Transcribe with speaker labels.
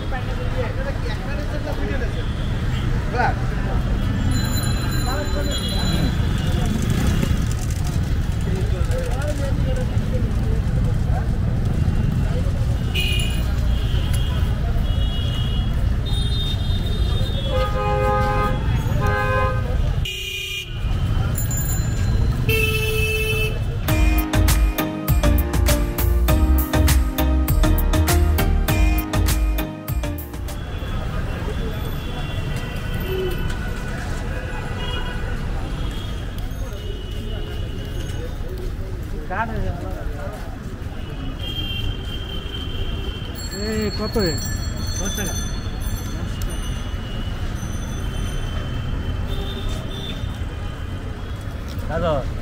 Speaker 1: Bye. কত দশ টাকা দাদা